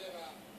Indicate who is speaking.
Speaker 1: Yeah.